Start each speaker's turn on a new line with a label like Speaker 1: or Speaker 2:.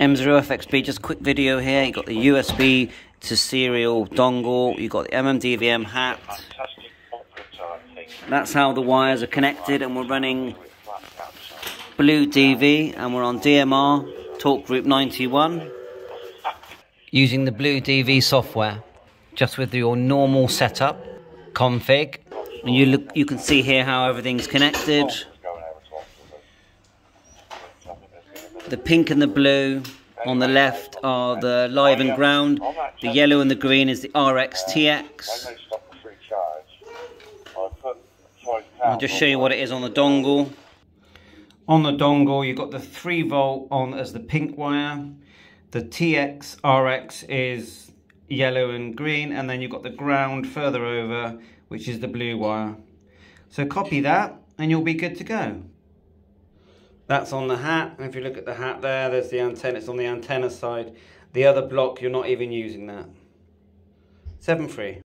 Speaker 1: M0FXB, just quick video here. You got the USB to serial dongle, you got the MMDVM hat. That's how the wires are connected, and we're running Blue DV, and we're on DMR Talk Group 91 using the Blue DV software, just with your normal setup config. And you look, you can see here how everything's connected. The pink and the blue on the left are the live and ground. The yellow and the green is the RX-TX. I'll just show you what it is on the dongle. On the dongle, you've got the 3 volt on as the pink wire. The TX RX is yellow and green, and then you've got the ground further over, which is the blue wire. So copy that, and you'll be good to go. That's on the hat, and if you look at the hat there, there's the antenna, it's on the antenna side. The other block, you're not even using that. 7 free.